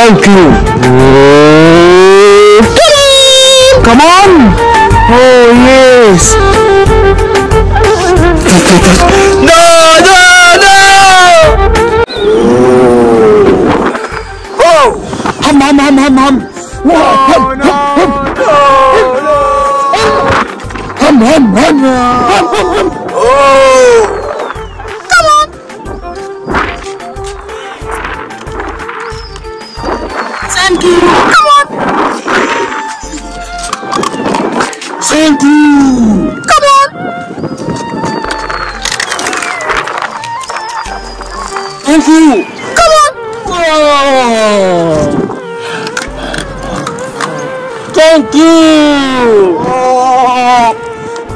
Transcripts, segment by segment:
Thank you. Come on. Oh yes. No, no, no. Oh. Hum, hum, hum, hum, hum. Hum, hum, hum. Hum, hum, hum. Hum, hum, hum. Oh. Thank you. Come on! Thank you. Come on! Thank you.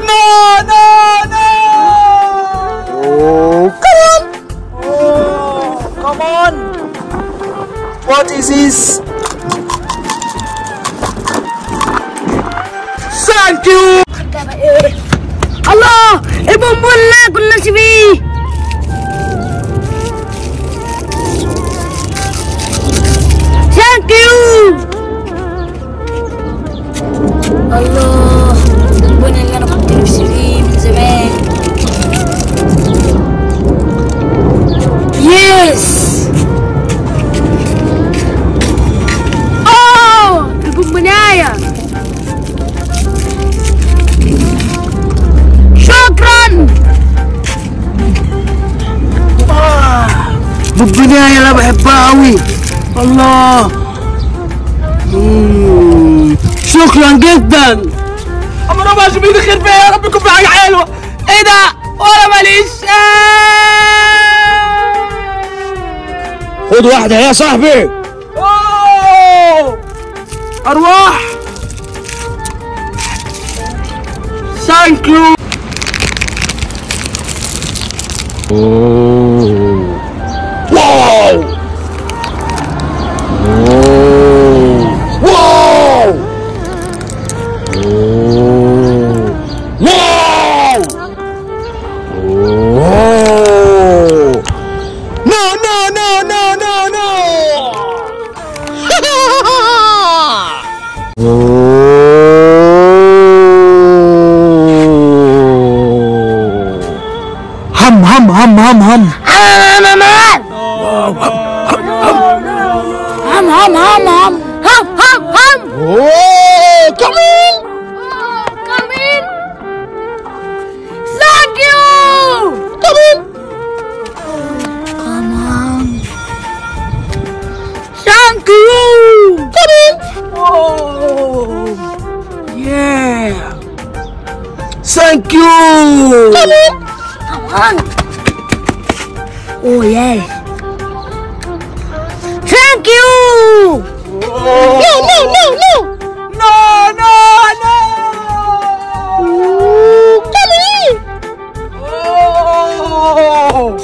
No, no! قوي الله. مم. شكرا جدا. أما ربنا عشان بيدي خير فيا يا رب يكون في حاجة حلوة. إيه ده؟ وأنا ماليش. خد واحدة يا صاحبي. أوه. أرواح. ثانك يو Oh. Thank you! Come on. Oh yes. Thank you. No, no, no, no! No, no, no! Come in! Oh!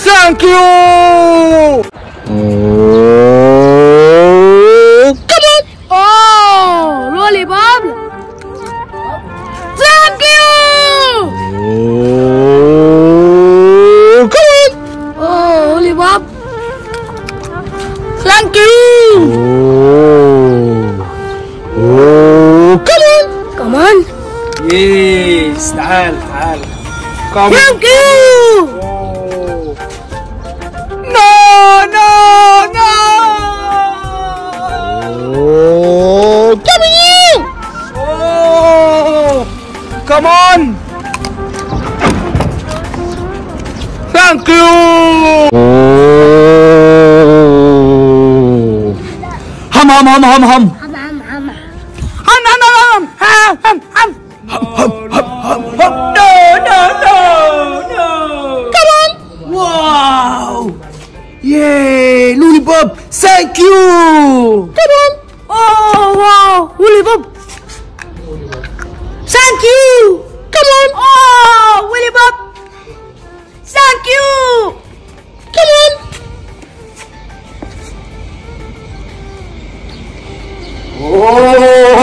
Thank you! يس تعال تعال كم ثانك يو نو نو نو كم يو كم اون ثانك يو هم هم هم هم هم Yay, lollipop. Thank you. Come on. Oh, wow. Lollipop. Thank you. Come on. Oh, lollipop. Thank you. Come on. Oh.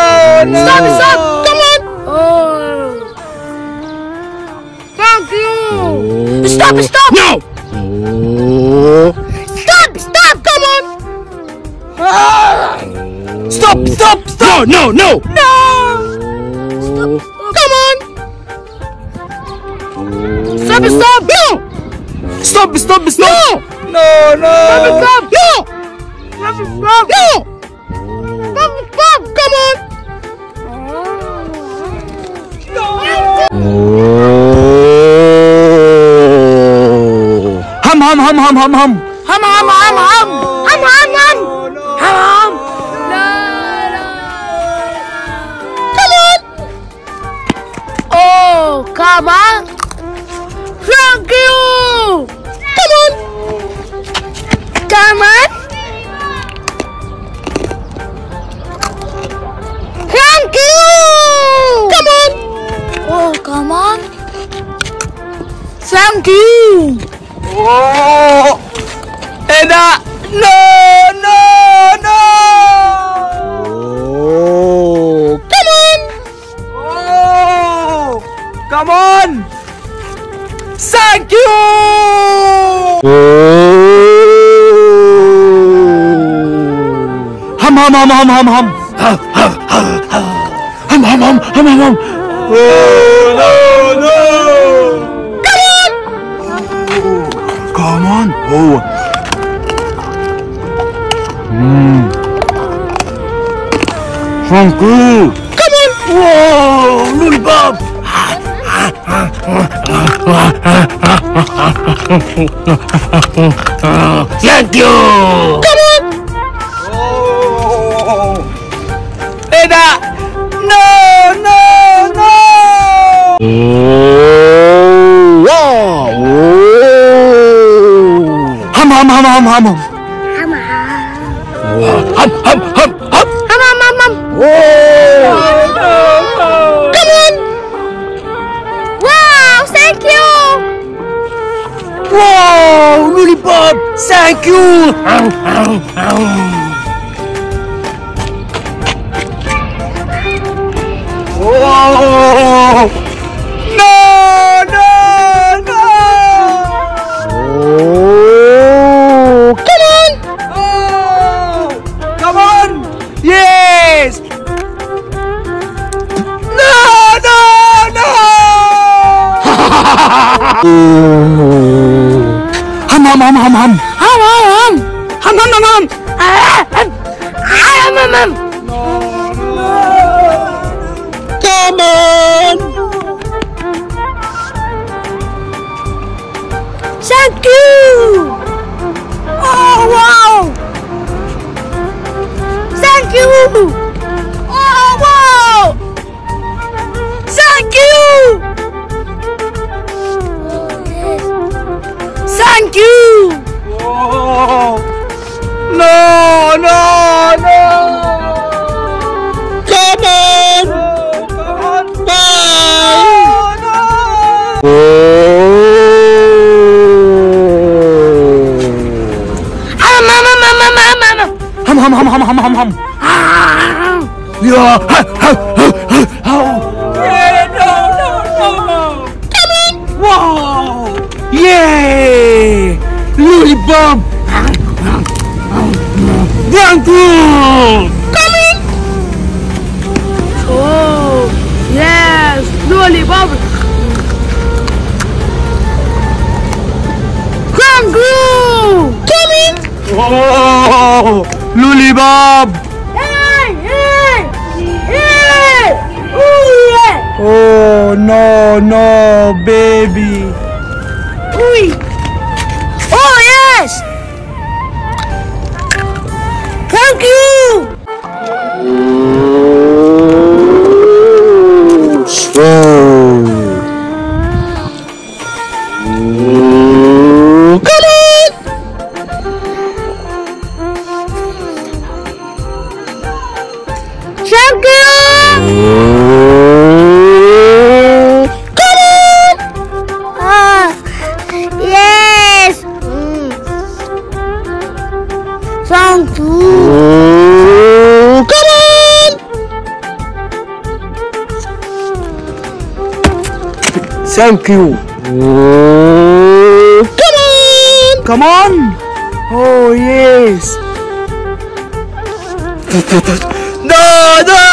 No, no. Stop, stop. Oh. Come on. Oh. Thank you. Stop, oh. stop. No. Oh. Stop, stop. Come on. Oh. Stop, stop, stop. No, no, no. No. Oh. Come on. Stop, stop. No. Stop, stop, stop. No. No, no. Stop, stop. No. Stop, stop. No. Stop, stop. Come on. Hum, hum, hum, hum, hum, hum. Hum, hum, hum, hum. Hum, hum, hum. Hum, hum. No, no. Come on. Oh, come on. Thank you. Come on. Come on. Eda. No, no, no. Oh. Come on. Oh. Come on. Thank you. Oh. Hum, hum, hum, hum, hum, hum. Hum, hum, hum, hum, hum, hum, hum. Oh, no, no. Come on. Oh. Mm. Thank you. Come on. Whoa, lollipop. Thank you. Come thank you. Wow, lollipop. Thank you. Whoa. Come. Thank you. Oh, wow. Thank you. Hum, hum, hum, hum, hum, hum, hum. Ah. Yeah. Huh, huh, huh, huh, huh. Yeah, no, no, no. Come on. Wow. Yeah. Lollipop. Thank you. Come in. Oh, yes, lollipop. Thank you. Come in. Yeah. Oh no, no, baby. Thank you. Oh. Come on! Come on. Oh, yes. no, no, no.